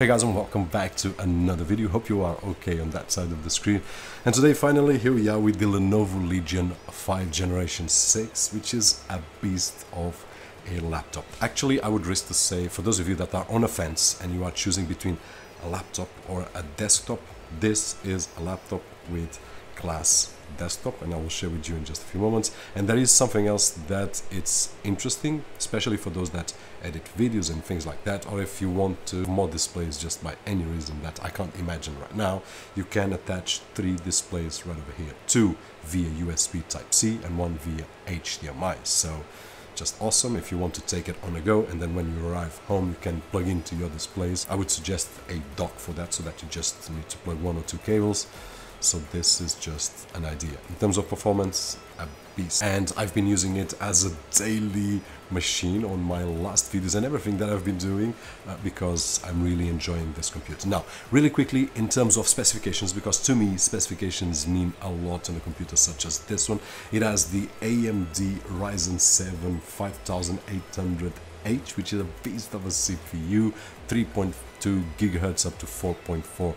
Hey guys and welcome back to another video, hope you are okay on that side of the screen and today finally here we are with the Lenovo Legion 5 generation 6 which is a beast of a laptop. Actually I would risk to say for those of you that are on a fence and you are choosing between a laptop or a desktop this is a laptop with class desktop and I will share with you in just a few moments. And there is something else that it's interesting especially for those that edit videos and things like that or if you want to mod displays just by any reason that I can't imagine right now you can attach three displays right over here. Two via USB type C and one via HDMI so just awesome if you want to take it on a go and then when you arrive home you can plug into your displays. I would suggest a dock for that so that you just need to plug one or two cables so this is just an idea. In terms of performance, a beast. And I've been using it as a daily machine on my last videos and everything that I've been doing uh, because I'm really enjoying this computer. Now, really quickly in terms of specifications, because to me specifications mean a lot on a computer such as this one. It has the AMD Ryzen 7 5800H, which is a beast of a CPU, 3.2 gigahertz up to 4.4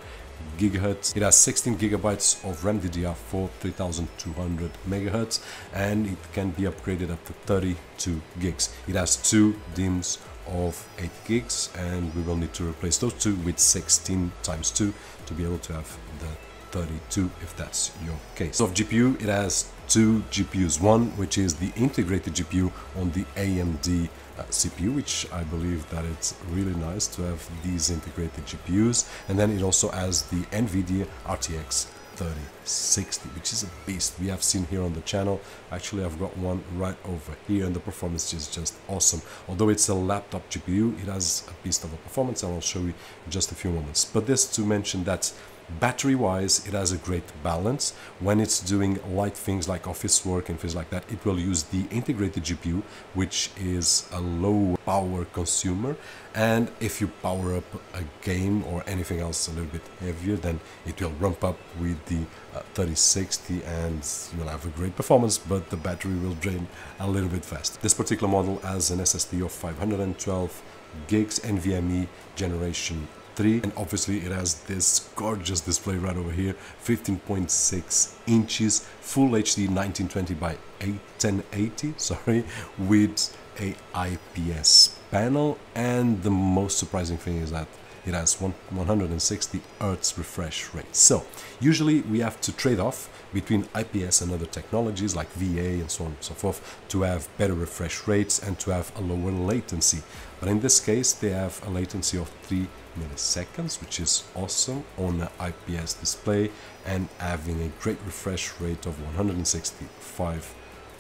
gigahertz. It has 16 gigabytes of RAM DDR4 3200 megahertz and it can be upgraded up to 32 gigs. It has two DIMMs of 8 gigs and we will need to replace those two with 16 times 2 to be able to have the 32 if that's your case. Of GPU it has two GPUs, one which is the integrated GPU on the AMD Uh, CPU, which I believe that it's really nice to have these integrated GPUs. And then it also has the NVIDIA RTX 3060, which is a beast we have seen here on the channel. Actually, I've got one right over here and the performance is just awesome. Although it's a laptop GPU, it has a beast of a performance and I'll show you in just a few moments. But this to mention that Battery wise, it has a great balance. When it's doing light things like office work and things like that, it will use the integrated GPU, which is a low power consumer. And if you power up a game or anything else a little bit heavier, then it will ramp up with the uh, 3060 and you'll have a great performance, but the battery will drain a little bit fast. This particular model has an SSD of 512 gigs NVMe generation 3 and obviously it has this gorgeous display right over here 15.6 inches full HD 1920 by 1080 sorry with a IPS panel and the most surprising thing is that it has 160 Hertz refresh rate. So usually we have to trade off between IPS and other technologies like VA and so on and so forth to have better refresh rates and to have a lower latency. But in this case they have a latency of 3 milliseconds which is awesome on an IPS display and having a great refresh rate of 165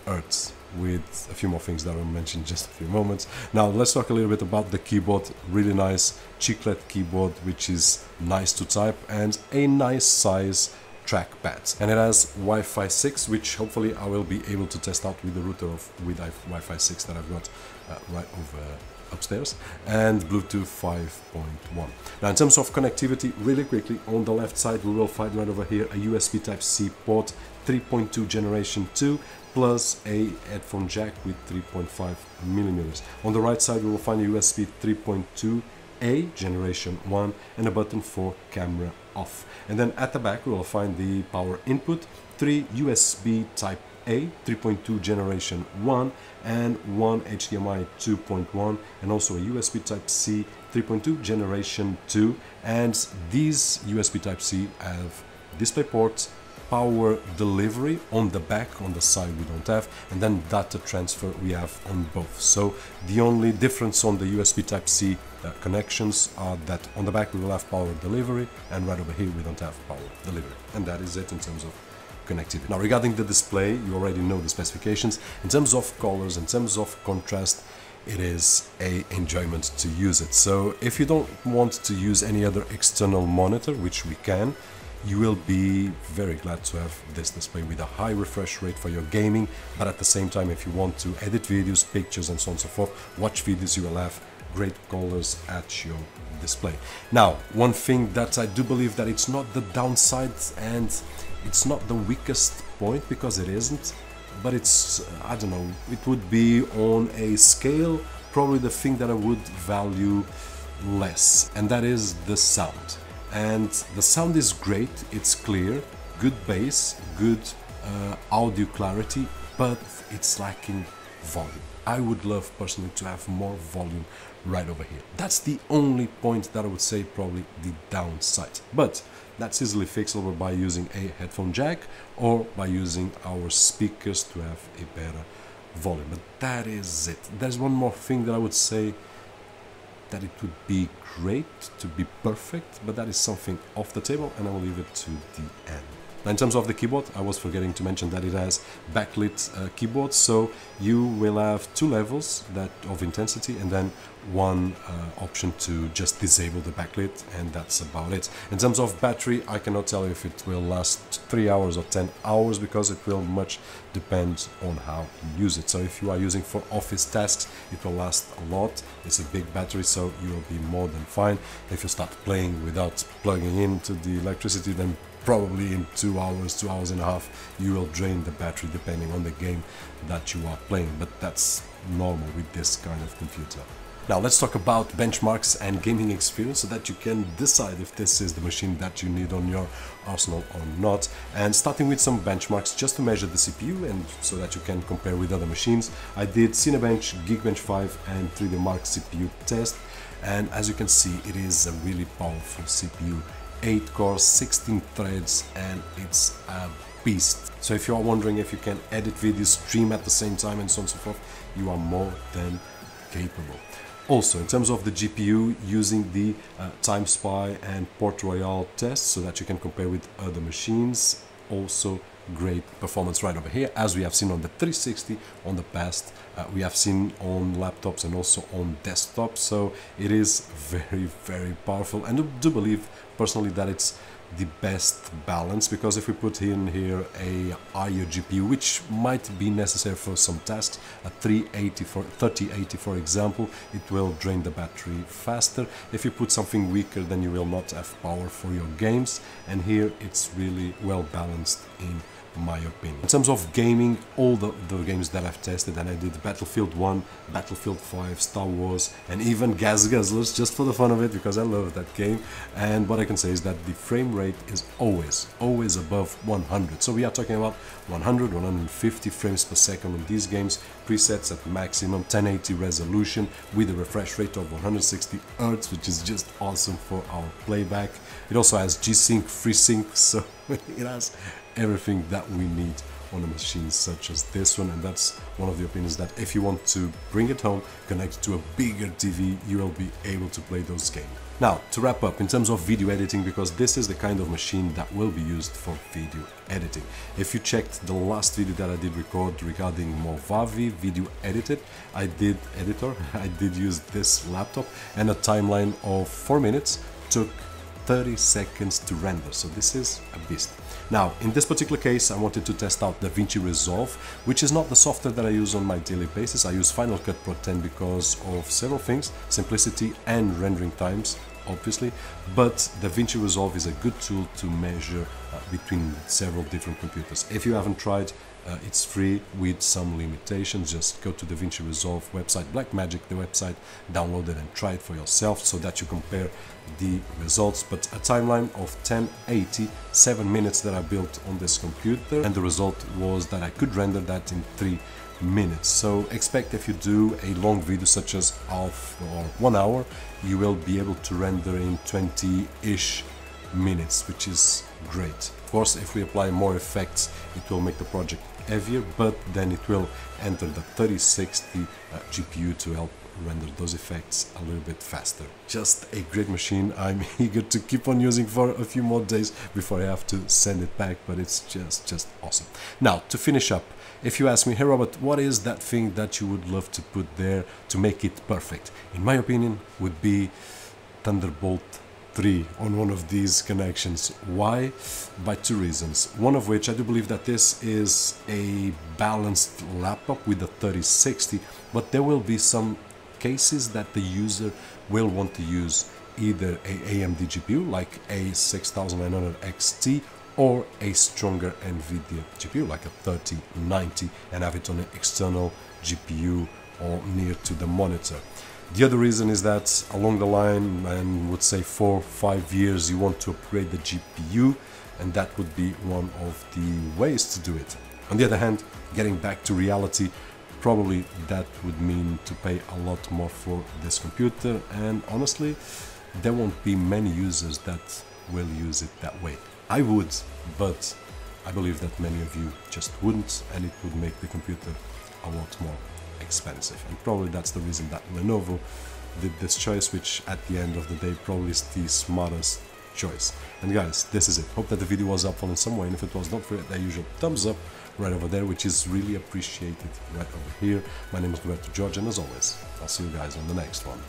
Hertz with a few more things that I'll mention in just a few moments. Now let's talk a little bit about the keyboard. Really nice chiclet keyboard which is nice to type and a nice size trackpad. And it has Wi-Fi 6 which hopefully I will be able to test out with the router of with Wi-Fi 6 that I've got uh, right over upstairs and Bluetooth 5.1. Now in terms of connectivity, really quickly, on the left side we will find right over here a USB Type-C port 3.2 generation 2 plus a headphone jack with 3.5 millimeters. On the right side we will find a USB 3.2 a generation 1 and a button for camera off. And then at the back we will find the power input, 3 USB type A 3.2 generation 1 and one HDMI 2.1 and also a USB type C 3.2 generation 2 and these USB type C have display ports power delivery on the back on the side we don't have and then data transfer we have on both. So the only difference on the USB type C uh, connections are that on the back we will have power delivery and right over here we don't have power delivery. And that is it in terms of connectivity. Now regarding the display, you already know the specifications. In terms of colors, in terms of contrast, it is a enjoyment to use it. So if you don't want to use any other external monitor, which we can, you will be very glad to have this display with a high refresh rate for your gaming but at the same time if you want to edit videos pictures and so on and so forth watch videos you will have great colors at your display now one thing that i do believe that it's not the downside and it's not the weakest point because it isn't but it's i don't know it would be on a scale probably the thing that i would value less, and that is the sound. And the sound is great, it's clear, good bass, good uh, audio clarity, but it's lacking volume. I would love personally to have more volume right over here. That's the only point that I would say probably the downside. But that's easily fixable by using a headphone jack or by using our speakers to have a better volume. But that is it. There's one more thing that I would say that it would be great to be perfect, but that is something off the table and I will leave it to the end. Now in terms of the keyboard, I was forgetting to mention that it has backlit uh, keyboard, so you will have two levels that of intensity and then one uh, option to just disable the backlit and that's about it. In terms of battery, I cannot tell you if it will last 3 hours or 10 hours because it will much depend on how you use it. So if you are using for office tasks, it will last a lot. It's a big battery, so you will be more than fine. If you start playing without plugging into the electricity, then probably in two hours, two hours and a half, you will drain the battery depending on the game that you are playing. But that's normal with this kind of computer. Now let's talk about benchmarks and gaming experience so that you can decide if this is the machine that you need on your arsenal or not. And starting with some benchmarks just to measure the CPU and so that you can compare with other machines, I did Cinebench, Geekbench 5 and 3D Mark CPU test and as you can see it is a really powerful CPU 8 cores, 16 threads and it's a beast. So if you are wondering if you can edit videos, stream at the same time and so on and so forth, you are more than capable. Also, in terms of the GPU, using the uh, TimeSpy and Port Royal tests so that you can compare with other machines, also great performance right over here as we have seen on the 360 on the past. Uh, we have seen on laptops and also on desktops so it is very very powerful. And I do believe personally that it's the best balance because if we put in here a higher GPU which might be necessary for some tasks a 380 for 3080 for example it will drain the battery faster. If you put something weaker then you will not have power for your games. And here it's really well balanced in my opinion. In terms of gaming, all the, the games that I've tested, and I did Battlefield 1, Battlefield 5, Star Wars, and even Gas Guzzlers, just for the fun of it, because I love that game. And what I can say is that the frame rate is always, always above 100. So we are talking about 100, 150 frames per second on these games, presets at maximum 1080 resolution with a refresh rate of 160 Hz, which is just awesome for our playback. It also has G-Sync, FreeSync, so it has everything that we need on a machine such as this one and that's one of the opinions that if you want to bring it home connect to a bigger TV you will be able to play those games. Now to wrap up in terms of video editing because this is the kind of machine that will be used for video editing. If you checked the last video that I did record regarding Movavi video edited I did editor I did use this laptop and a timeline of 4 minutes took 30 seconds to render so this is a beast now, in this particular case, I wanted to test out DaVinci Resolve, which is not the software that I use on my daily basis. I use Final Cut Pro 10 because of several things, simplicity and rendering times, obviously, but DaVinci Resolve is a good tool to measure uh, between several different computers. If you haven't tried, uh, it's free with some limitations. Just go to DaVinci Resolve website, Blackmagic, the website, download it and try it for yourself so that you compare the results. But a timeline of 1080, 7 minutes that I built on this computer, and the result was that I could render that in 3 minutes. So expect if you do a long video such as half or one hour, you will be able to render in 20-ish minutes, which is great. Of course, if we apply more effects, it will make the project heavier, but then it will enter the 3060 uh, GPU to help render those effects a little bit faster. Just a great machine. I'm eager to keep on using for a few more days before I have to send it back, but it's just, just awesome. Now, to finish up, if you ask me, hey Robert, what is that thing that you would love to put there to make it perfect? In my opinion, would be Thunderbolt 3 on one of these connections. Why? By two reasons. One of which I do believe that this is a balanced laptop with a 3060, but there will be some cases that the user will want to use either a AMD GPU like a 6900 XT or a stronger NVIDIA GPU like a 3090 and have it on an external GPU or near to the monitor. The other reason is that along the line, and would say four, five years, you want to upgrade the GPU, and that would be one of the ways to do it. On the other hand, getting back to reality, probably that would mean to pay a lot more for this computer, and honestly, there won't be many users that will use it that way. I would, but I believe that many of you just wouldn't, and it would make the computer a lot more expensive. And probably that's the reason that Lenovo did this choice, which at the end of the day probably is the smartest choice. And guys, this is it. Hope that the video was helpful in some way, and if it was, don't forget that usual thumbs up right over there, which is really appreciated right over here. My name is Roberto Jorge, and as always, I'll see you guys on the next one.